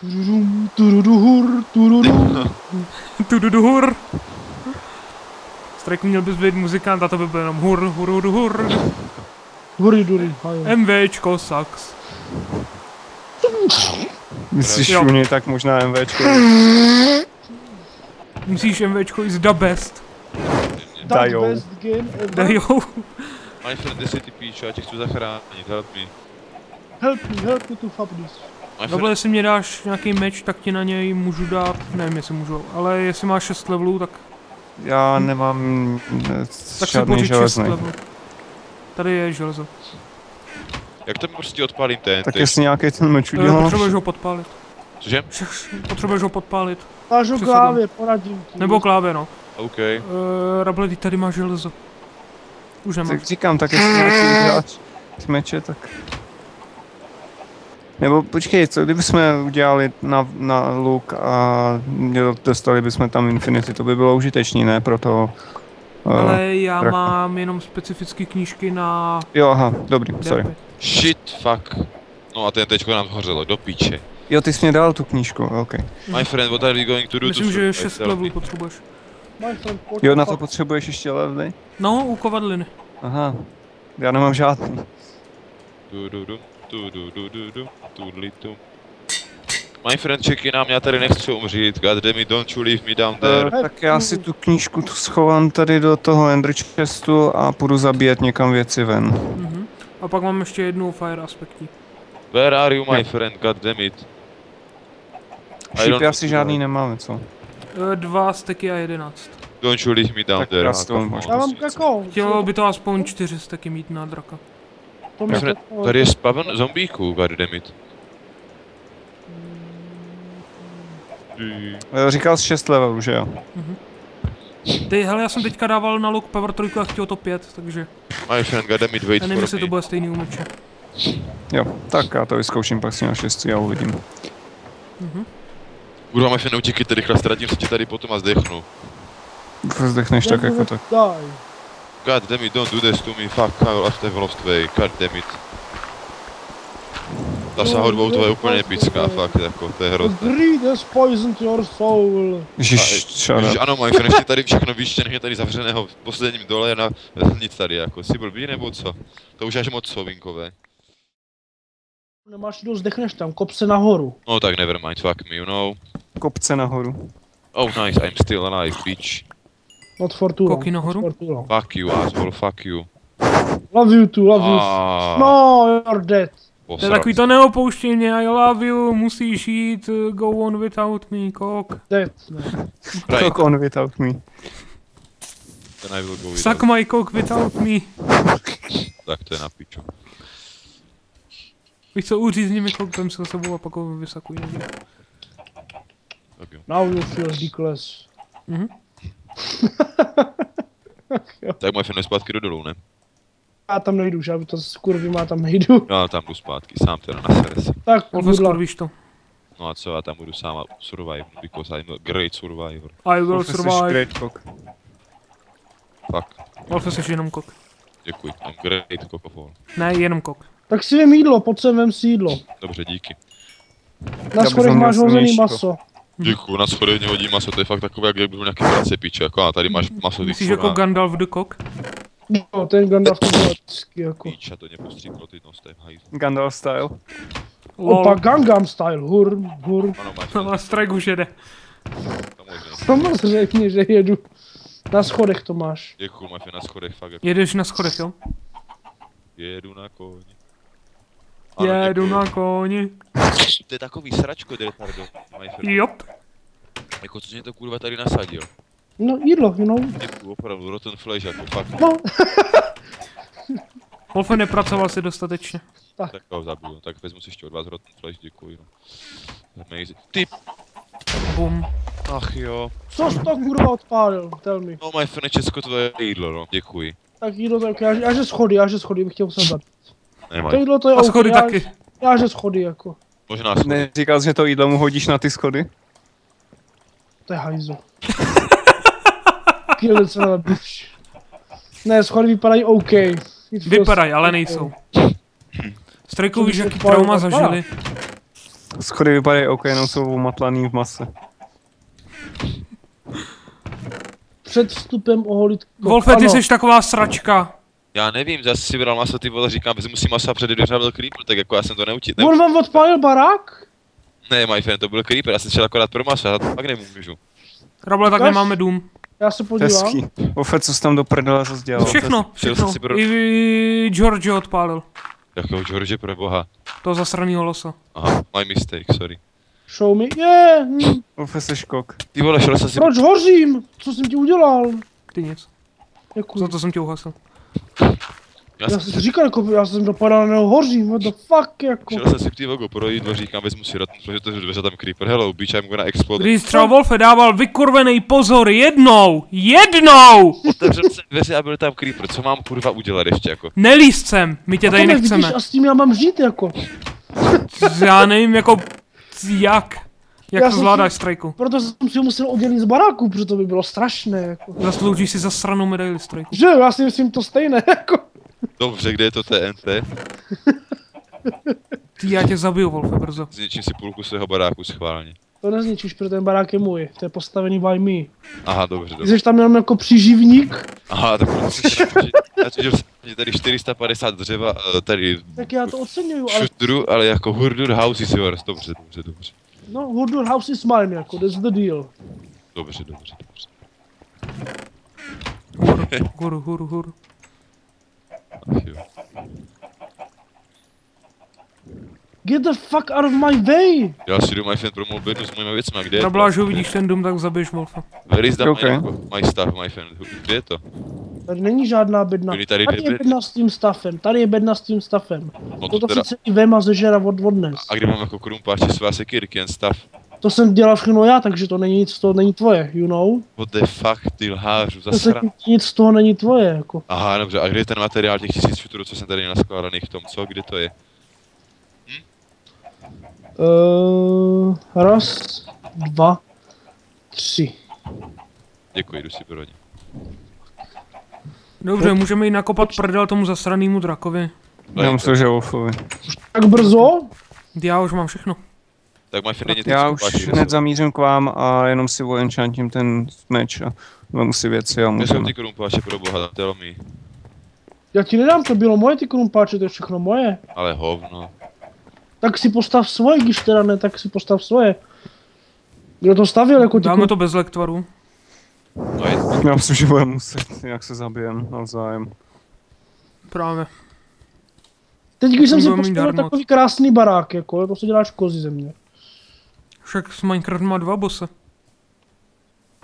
Tudurum, tududuhur, tudurum. Tududuhur. Strajku měl bys být muzikant a to by byl jenom hur, hur, hur, hur. Dury, hajo. MVčko sax. Myslíš Jo. u něj tak možná MVčko. Musíš MVčko i z the best. Dajou. My friend, kde jsi ty píčo, já tě chci zachránit, help me. Help me, help me to fap this. Takhle, jestli mě dáš nějaký meč, tak ti na něj můžu dát, nevím jestli můžu, ale jestli máš 6 levelů, tak, Já nemám eh, tak si žádný pořiď 6 železný. levelů. Tady je železo. jak to prostě odpálím ten, Tak jestli nějaký ten meč Eh, udělal, Potřebuješ ho podpálit. Cože? Potřebuješ ho podpálit. Máš ho klávě, poradím ti. Nebo klávě, no. OK. Uh, Rabledy tady má železo. Už nemáš. tak říkám, tak jestli nějaký uděláš ty meče, tak... Nebo počkej, co kdybychom udělali na, na luk a dostali bychom tam Infinity, to by bylo užitečný, ne? Pro to... Uh, Ale já draka. mám jenom specifické knížky na Jo, aha, dobrý, sorry. Shit, fuck. No a ten tečko nám hořelo, do píče. Jo, ty jsi mě dal tu knížku, ok. My friend, what are we going to do Myslím, to že survive? 6 Tell levelů potřebuješ. My friend, pojď Jo, na to potřebuješ ještě levely? No, u kovadliny. Aha, já nemám žádný. Du-du-dum, du-du-du-du-du, tudlitum. My friend, nám, já tady nechci umřít, god damn it, don't you leave me down there. Eh, tak já si tu knížku tu schovám tady do toho Ender chestu a půjdu zabíjet někam věci ven. Mhm. A pak mám ještě jednu fire aspektí. Where are you, my friend, god damn it. I don't Šípy know asi žádný nemáme, co? Eh, Dva steky a jedenáct. Don't you leave me down Tak there. já ah, mám kakao. Chtělo by to aspoň čtyři steky mít na draka. To friend, kakao. tady je spaven zombíků, god damn it. Ty- Eh, Říkal jsi 6 levelů, že jo? Ty, hele, já jsem teďka dával na luk power 3 a chtěl to 5, takže My friend, god damn it, wait já nevím, jestli to bude stejný umeče. Jo, tak já to vyzkouším pak si na 6 a uvidím. Budu my friend, utíkejte rychle, ztratím se tě tady potom a zdechnu. Zdechneš tak jako tak. Die. God damn it, don't do this to me, fuck, I lost, I've lost way, god damn it. Ta sahodbou to je úplně epická, fakt, jako, to je The hrozné. greed has poisoned your soul. Ježiš, ano, my friend, ještě tady všechno víš, nech mě tady zavřeného v posledním dole na nic tady, jako, jsi blbý nebo co? To už až moc sovinkové. Nemáš dost, dechneš tam, kop se nahoru. No tak never mind, fuck me, you know. Kopce nahoru. Oh nice, I'm still alive, bitch. Not for too long. Koky nahoru? Not for too long. Fuck you, asshole, fuck you. Love you too, love you. Ah, No, you're dead. To je takový to neopouštění, I love you, musíš jít, uh, go on without me, kok. Dead. Ne. Right, Talk on without me. then I will go with Suck my cock without me. Tak to je na piču. Víš co, uřízni mi kok, vem se za sebou a pak ho vysakuj někde. Tak jo. Now you feel ridiculous. Mhm. Tak moje film zpátky do dolů, ne? Já tam nejdu, že já to skurvím, já tam nejdu. Já tam jdu zpátky, sám teda na srdce. Tak, skurvíš to. No a co, já tam budu sám a survive, because I'm a great survivor. I will Wolfe, survive. great cock. Fuck, Wolfe, jsi jenom kok. děkuji, I'm great kokofol. Ne, jenom kok. Tak si vem jídlo, pojď sem vem si jídlo. Dobře, díky. Na schodech máš hozený maso. Děkuji, na schodech mě hodí maso, to je fakt takové, jak byl nějaký práce piče, jako a tady máš maso, ty Myslíš jako Gandalf the Cock? No, ten Gandalf to byl vždycky jako. Píča, to mě ty to je v hajzlu. Gandalf style. Opa, Gangnam style, hur, hur. Ano, máš No a strike už jede. Samozřejmě, že jedu. Na schodech to máš. Děkuji, máš na schodech, fakt jako Jedeš na schodech, jo? jedu na koni. Jedu děkuju. na koni. To je takový sračko, friend. Jop. Jako co jsi mě to kurva tady nasadil. No, jídlo, you know. Děkuji, opravdu, rotten flash, jako fakt. No, Wolfe nepracoval si dostatečně. Tak ho zabiju, tak vezmu si ještě od vás rotten flash, děkuji. No. Amazing. Ty, Bum. ach jo. co jsi to kurva odpálil, tell me. No my friend, Česko, to je jídlo, no, děkuji. Tak jídlo ok, já, já že schody, já že schody bych chtěl se zabít. To Nemaj, jídlo to je A ok, schody já, taky. já že schody jako. možná schody. Ne, říkal jsi, že to jídlo mu hodíš na ty schody? To je hajzo. Kill se na bitch. Ne, schody vypadají OK. Vypadají, ale nejsou. Strajkou Co víš, jaký trauma zažili. Schody vypadají OK, jenom jsou umatlaný v mase. Před vstupem oholit... Wolfe, ty jsi taková sračka. Já nevím, zase si vybral maso, ty vole, říkám, vezmu si maso a před dveře byl creeper, tak jako já jsem to neučit. Ne, On vám odpálil barák? ne, my friend, to byl creeper, já jsem šel akorát pro maso, já to fakt nemůžu. Rable, tak Ukaž. nemáme dům. Já se podívám. Hezký. Ofe, co jsi tam do prdele zase dělal? Všechno, všechno. jsem si pro- I George odpálil. Jakého George pro boha. To zasranýho losa. Aha, my mistake, sorry. Show me. Je, hm. Ofe, jsi škok. Ty vole, šel jsem si... Proč hořím? Co jsem ti udělal? Ty nic. Jako, Za to jsem tě uhasil. Já já jsem, jsem říkal, jako, já jsem dopadal na hořím, what the fuck, jako. šel jsem si k té vogu projít, říkám, vezmu si rotn, protože to dveře tam creeper. Hello, bitch, I'm gonna explode. Když třeba Wolfe dával vykurvený pozor jednou, jednou! Otevřel jsem dveře a byl tam creeper, co mám kurva udělat ještě jako? Nelíst sem, my tě A tady to nevidíš, nechceme. A s tím já mám žít, jako. Já nevím, jako, jak. Jak Já to zvládáš, si- Strajku? Proto jsem si ho musel oddělit z baráku, protože to by bylo strašné, jako. Zasloužíš si za stranou medaili, Strajku. Že jo, já si myslím to stejné, jako. Dobře, kde je to TNT? Ty, já tě zabiju, Wolfe, brzo. Zničím si půlku svého baráku schválně. To nezničíš, protože ten barák je můj, to je postavený by me. Aha, dobře, dobře. jsi tam jenom jako příživník, Aha, tak jsem, že tady 450 dřeva, eh, tady tak já to oceňuju, ale šutru, ale jako Hurdur House is yours. Dobře, dobře, dobře. No, Hurdur House is mine, jako, that's the deal. Dobře, dobře, dobře. Huru, huru, huru, huru. Ach jo. Get the fuck out of my way! Já si jdu my friend pro mou bednu s mojimi věcmi, kde je to? až uvidíš ten dům, tak zabiješ Wolfa. Where is the Okay. my, my stuff, my friend? Kde je to? Tady není žádná bedna. Tady Tady dvě je bedny. bedna s tím stafem, tady je bedna s tím stafem. No To to teda, přece i Vema zežera od, odnes. a kde mám jako krumpáče svá sekirky and stuff? To jsem dělal všechno já, takže to není nic, to není tvoje, you know? What the fuck, ty lhářu, To se, zasra. nic z toho není tvoje, jako. Aha, dobře, a kde je ten materiál těch tisíc šutrů, co jsem tady naskládaných v tom, co? Kde to je? Uh, raz, dva, tři. Děkuji, jdu si pro ně. Dobře, můžeme jít nakopat prdel tomu zasranýmu drakovi. Já myslím, že Ofovi. Tak brzo? Já už mám všechno. Tak není teď Já už hned zamířím k vám a jenom si enchantím ten meč a vemu si věci a Kde můžeme. ty krumpáče pro boha, tell me. Já ti nedám, to bylo moje, ty krumpáče, to je všechno moje. Ale hovno. Tak si postav svoje, když teda ne, tak si postav svoje. Kdo to stavil jako ty Dáme to bez lektvaru. No je, Já myslím, že budeme muset, jak se zabijem navzájem. Právě. Teď, když jsem si postavil takový krásný barák, jako, to se děláš kozy ze mě. Však z Minecraft má dva bose.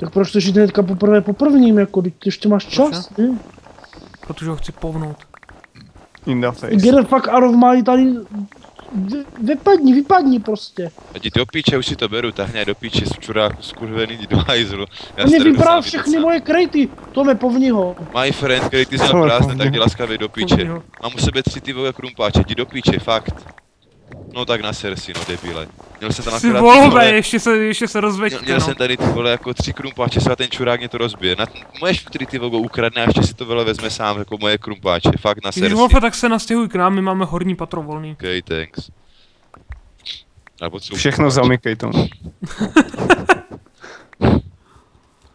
Tak proč to jít hnedka poprvé po prvním, jako, teď ještě máš čas, ne? Protože ho chci povnout. In the face. Get the fuck out of my tady... Vy- Vypadni, vypadni prostě. a ti do píče, už si to beru, tahně do píče, z čuráku, skurvený, do hajzlu. Já Mě si tady vybral všechny moje krejty, to mě povni ho. My friend, který ty jsi Ale měl prázdné, tak jdi laskavě do píče. Mám u sebe tři ty vole krumpáče, jdi do píče, fakt. No tak na sersi, no debile. Měl jsem tam Ty akorát ty vole, ještě se, ještě se Měl, rozveďte, měl no. jsem tady ty vole jako tři krumpáče, se a ten čurák mě to rozbije. Na, moje šutry ty vogo ukradne a ještě si to vole vezme sám jako moje krumpáče, fakt na sersi. Wolfe, tak se nastěhuj k nám, my máme horní patro volný. Okay, thanks. Všechno zamykej tomu.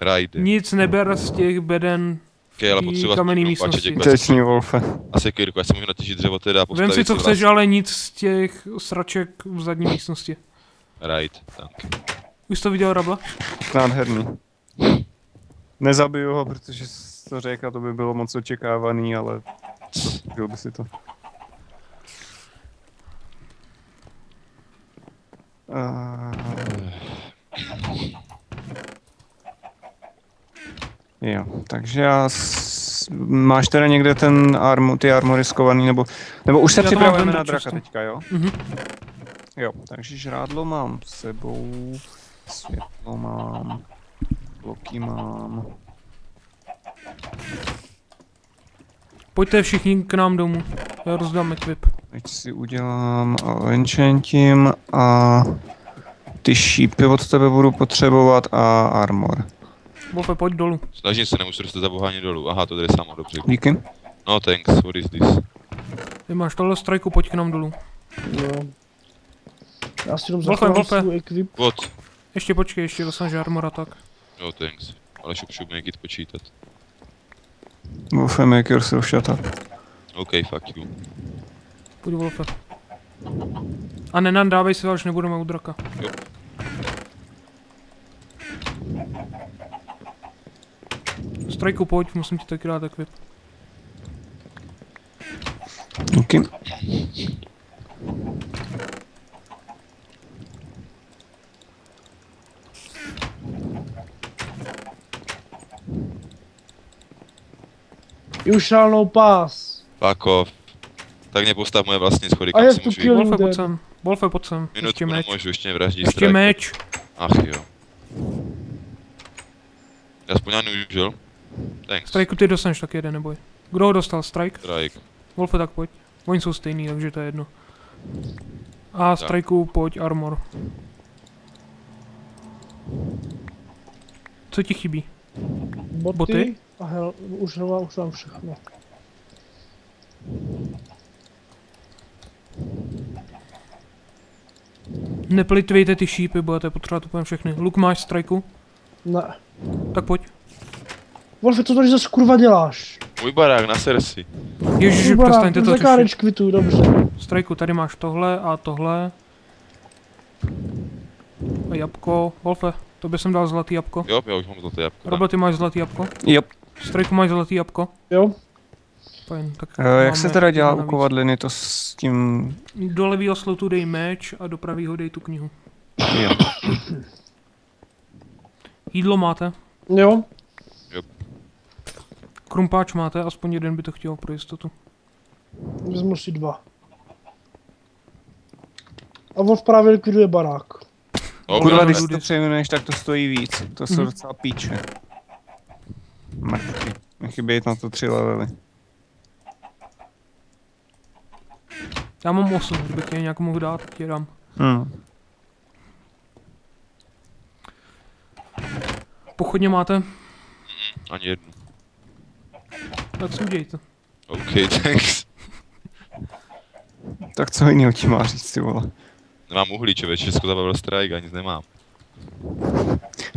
Rajde. Nic neber z těch beden. Okay, ale Tý potřebuji kamenný místnosti. Tečný Wolfe. A sekirku, já jsem můžu natěžit dřevo teda a postavit Vem si, co si chceš, vlast. ale nic z těch sraček v zadní místnosti. Right, tak. Už jsi to viděl, Rabla? Nádherný. Nezabiju ho, protože jsi to řekl a to by bylo moc očekávaný, ale byl by si to. Uh... Jo, takže já s... máš teda někde ten armu, ty armory skovaný, nebo, nebo už se Já připravujeme na draka čistě. teďka, jo? Mhm. Jo, takže žrádlo mám s sebou, světlo mám, bloky mám. Pojďte všichni k nám domů. Já rozdám equip. Teď si udělám enchantím a ty šípy od tebe budu potřebovat a armor. Wolfe, pojď dolů. Snažím se, nemusím dostat zabohání dolů. Aha, to jde samo, dobře. Díky. No thanks, what is this? Ty máš tohle strajku, pojď k nám dolů. No. Já si jenom Wolfe, zachovám Wolfe. svůj equip. What? Ještě počkej, ještě dostaneš armora tak. No thanks. Ale šup šup make it počítat. Wolfe, make yourself shut up. OK, fuck you. Pojď Wolfe. A nenandávej se, až nebudeme u draka. Jo. Strajku, pojď, musím ti taky dát equip. Díky. You shall no pass. Fuck off. Tak mě postav moje vlastní schody, kam je si můžu jít. Wolfe, pojď sem. Wolfe, pojď sem. Ještě Minutku meč. nemůžu, ještě mě vraždí Ještě strike. meč. Ach jo. Aspoň já neužil. Thanks. Strajku ty dostaneš taky jeden, neboj. Kdo ho dostal? Strike? Strike. Wolfe, tak pojď. Oni jsou stejný, takže to je jedno. A strajku, pojď, armor. Co ti chybí? Boty, Boty? a hel, už, hel, už mám všechno. Neplitvejte ty šípy, budete potřebovat úplně všechny. Luk máš strajku? Ne. Tak pojď. Wolfe, co tady zase kurva děláš? Můj barák na. Ježiši, Kurva, přestaňte to řešit. kvitu, dobře. Strajku, tady máš tohle a tohle. A jabko. Wolfe, tobě jsem dal zlatý jabko. Jo, já už mám zlaté jabko. Robert, ty máš zlatý jabko. Yep. Strajku máš zlatý jabko. Jo? Fajn, tak Uh, jak se teda dělá u kovadliny, to s tím... Do levýho slotu dej meč a do pravýho dej tu knihu. Jo. Jídlo máte? Jo? Krumpáč máte? Aspoň jeden by to chtěl pro jistotu. Vezmu si dva. A Wolf právě likviduje barák. No, Kurva, když to přejmenuješ, tak to stojí víc. To jsou Mhm. docela píče. Mrtky. Mě chybějí na to tři levely. Já mám 8, kdybych je nějak mohl dát, tak je dám. Hmm. Pochodně máte? Ani jednu. Tak si udějte. OK, thanks. Tak co jiného ti má říct, ty vole? Nemám uhlí, člověče, Česko zabavil strike a nic nemám.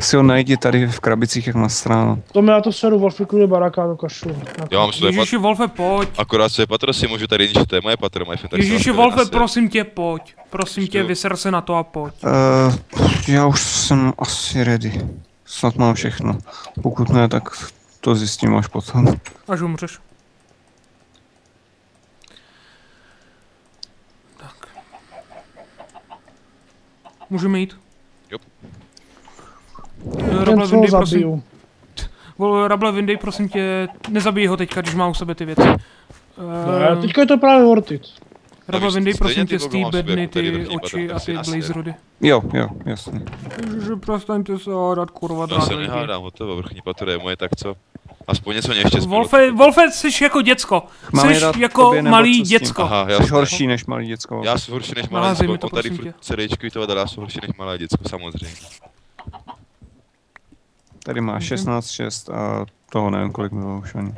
Si ho najdi tady v krabicích, jak na stránu. To mi já to seru, Wolf likviduje barák a to kašlu. Já mám své pat... Ježiši Wolfe, pojď! Akorát své patro si můžu tady ničit, to je moje patro, my tady Ježiši Wolfe, prosím tě, pojď. Prosím tě, Čtu. vyser se na to a pojď. Uh, já už jsem asi ready. Snad mám všechno. Pokud ne, tak to zjistím až potom. Až umřeš. Tak. Můžeme jít? Jo. Eh, Jen Rable, vyndej, prosím, Rable, prosím tě, nezabij ho teďka, když má u sebe ty věci. Ne, Uh, teďka je to právě worth it. Rable, stejně prosím tě, z té bedny jako ty oči a ty nasvěr. Jo, jo, jasně. Ježiši, přestaňte se hádat, kurva, Já se nehádám, hotovo, vrchní patro je moje, tak co? Aspoň něco mě ještě. Wolfe, Wolfe, jsi jako děcko. Mám Jsi jako tobě, malý děcko. Aha, Jsi jasně. horší než malý děcko. Já jsem horší než malé děcko, to, on tady CDčku kvitovat, ale já jsem horší než malé děcko, samozřejmě. Tady má Mhm. 16, 6 a toho nevím, kolik bylo už ani.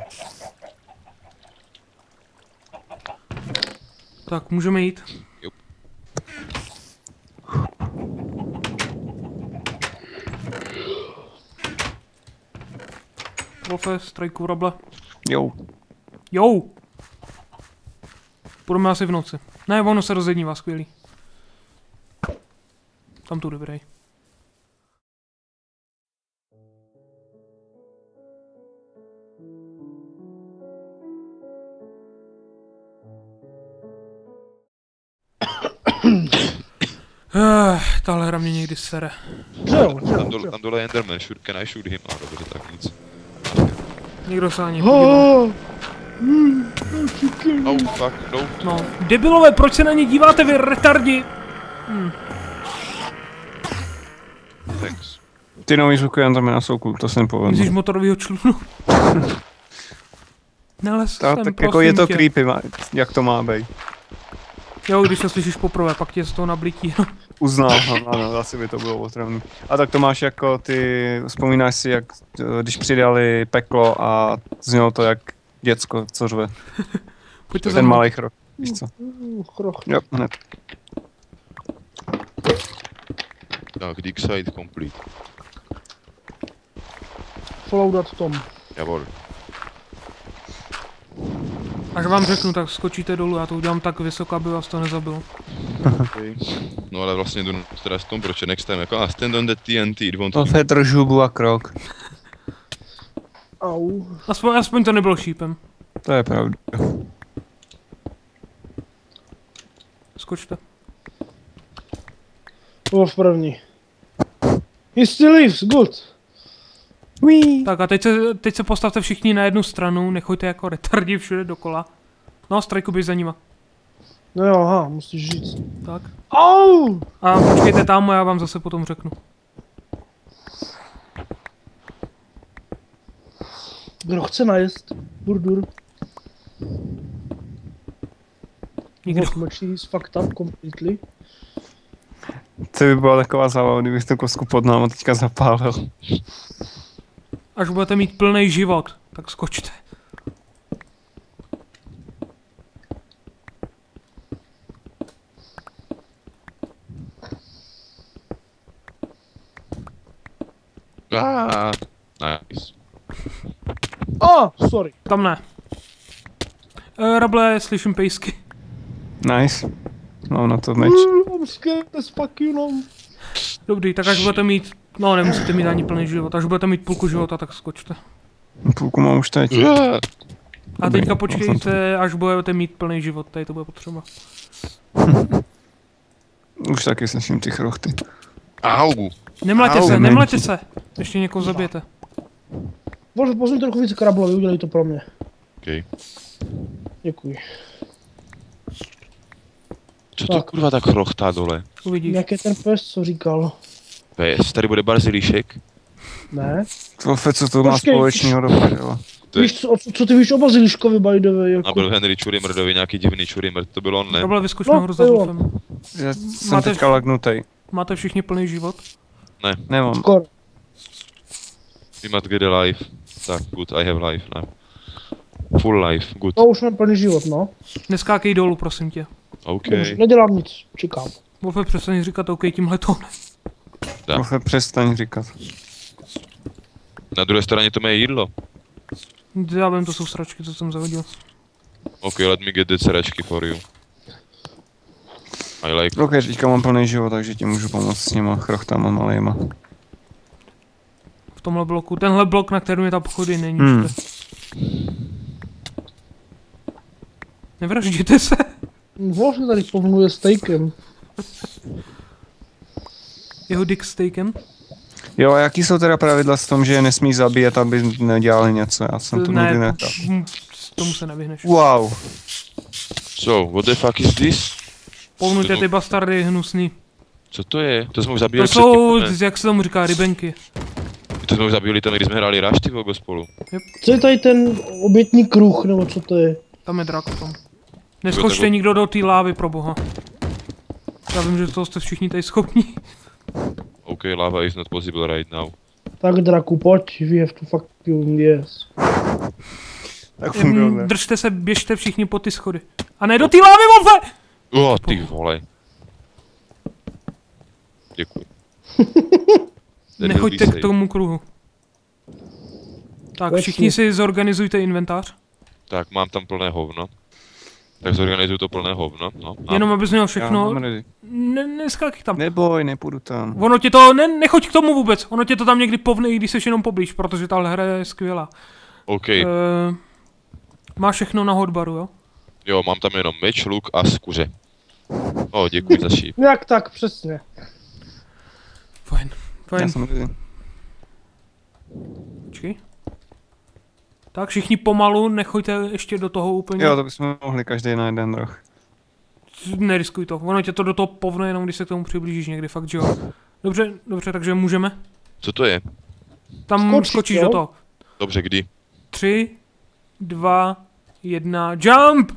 Tak, můžeme jít. Wolfe, strajku, Rable. Jo. Jo! Půjdeme asi v noci. Ne, ono se rozednívá, skvělý. Tam tu dobrý. Eh, tahle hra mě někdy sere. Jo, Tam dole, tam dole je Enderman, shoot can I shoot him? A dobře, tak nic. Někdo se ani podíval. Oh, fuck, no. No, debilové, proč se na ně díváte vy retardi? Thanks. Ty nový zvuky Endermana jsou cool, to jsem povedl. Myslíš motorovýho člunu? Nelez Ta, sem, tak jako je to tě. creepy, jak to má být. Jo, když to slyšíš poprvé, pak tě z toho nablítí. Uznal, ano, ano, asi by to bylo otravný. A tak to máš jako ty, vzpomínáš si, jak eh, když přidali peklo a znělo to jak děcko, co řve. Pojďte Ten malý chrok, víš co? Uh, chroch. Jo, hned. Tak, dig site complete. Follow that Tom. Javor. Až vám řeknu, tak skočíte dolů, já to udělám tak vysoko, aby vás to nezabilo. Okay. No ale vlastně jdu teda s tom, proč je next time, jako a stand on the TNT, it won't To je žubu a krok. Au. Aspoň, aspoň to nebylo šípem. To je pravda. Skočte. To v první. He still lives, good. Wee. Tak a teď se, teď se postavte všichni na jednu stranu, nechoďte jako retardi všude dokola. No, strajku běž za nima. No jo, aha, musíš říct. Tak. Au! A počkejte tam a já vám zase potom řeknu. Kdo chce najest? Dur, dur. Nikdo. Machine is fucked up completely. To by byla taková zábava, kdybych tu kosku pod náma teďka zapálil. Až budete mít plný život, tak skočte. Ah, nice. Ah, sorry. Tam ne. E, Rable, slyším pejsky. Nice. Mám na to meč. I'm scared as fuck, you know. Dobrý, tak až budete mít, no nemusíte mít ani plný život, až budete mít půlku života, tak skočte. Půlku mám už teď. A teďka počkejte, až budete mít plný život, tady to bude potřeba. Už taky slyším ty chrochty. Au. Nemlete Au, se, nemlete se. Ještě někoho zabijete. Bože, posuň trochu víc krablovi, udělej to pro mě. Okay. Děkuji. Co to Tak. kurva tak chrochtá dole? Uvidíš. Jak je ten pes, co říkal? Pes, tady bude barzilíšek. Ne? Wolfe, co to má Počkej. společného do prdele? To je- Víš, co, co ty víš o Baziliškovi, by the way, A jako... byl Henry Čurimrdovi nějaký divný Čurimrd, to byl on, ne? Rable, vyskoč No, nahoru za to jo. Já jsem Máte- teďka lagnutej. Máte všichni plný život? Nemám. Skoro. We must get alive. Tak, good, I have life now. Full life, good. No, už mám plný život, no. Neskákej dolů, prosím tě. OK. Dobře, nedělám nic, čekám. Wolfe, přestaň říkat OK tímhle tónem. Tak. Wolfe, přestaň říkat. Na druhé straně to mé jídlo. Já vím, to jsou sračky, co jsem zahodil. OK, let me get the seračky for you. I like. Ok, teďka mám plný život, takže ti můžu pomoct s těma chrochtama malejma. V tomhle bloku. Tenhle blok, na kterém je ta pochody, není. Hmm. Nevražděte se. Vlastně tady povnuje stejkem. Jeho dick steakem. Jo, a jaký jsou teda pravidla s tom, že je nesmí zabíjet, aby nedělali něco? Já jsem to nikdy ne, hm, tomu se nevyhneš. Wow. So, what the fuck is this? Povnujte ty bastardy hnusný. Co to je? To jsme už To zabíjeli jsou, předtím, ne? jak se tomu říká, rybenky. To jsme už zabíjeli tam, když jsme hráli Rush ty vogo spolu. Co je tady ten obětní kruh, nebo co to je? Tam je drak v tom. Neskočte nikdo do té lávy, pro boha. Já vím, že toho jste všichni tady schopní. OK, lava is not possible right now. Tak draku, pojď, we have to fuck you, yes. Tak funguje. Držte se, běžte všichni po ty schody. A ne do té lávy, Wolfe! O, ty vole. Děkuji. Nechoďte k tomu kruhu. Tak, všichni si zorganizujte inventář. Tak, mám tam plné hovno. Tak zorganizuju to plné hovno. No, mám. Jenom abys měl Já všechno. Ne, neskákej tam. Neboj, nepůjdu tam. Ono tě to, ne, nechoď k tomu vůbec. Ono tě to tam někdy povne, i když jsi jenom poblíž, protože ta hra je skvělá. OK, E, máš všechno na hotbaru, jo? jo, mám tam jenom meč, luk a skuře. O, děkuji za šíp. Jak tak, přesně. Fajn, Já fajn. jsem ready. Počkej. Tak všichni pomalu, nechoďte ještě do toho úplně. Jo, to bychom mohli každý na jeden roh. Neriskuj to, ono tě to do toho povne, jenom když se k tomu přiblížíš někdy, fakt, že jo. Dobře, dobře, takže můžeme. Co to je? Tam Skočíš, skočíš jo? do toho. Dobře, kdy? Tři, dva, jedna, jump!